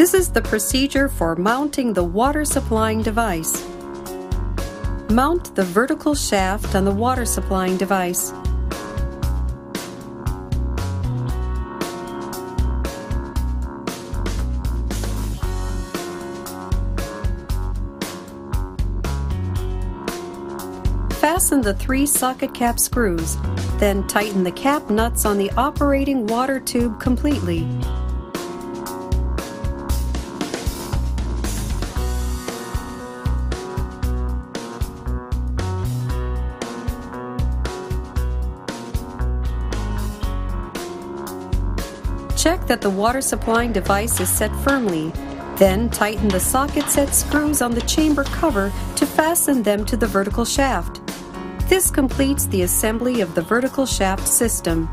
This is the procedure for mounting the water supplying device. Mount the vertical shaft on the water supplying device. Fasten the three socket cap screws, then tighten the cap nuts on the operating water tube completely. Check that the water supplying device is set firmly. Then tighten the socket set screws on the chamber cover to fasten them to the vertical shaft. This completes the assembly of the vertical shaft system.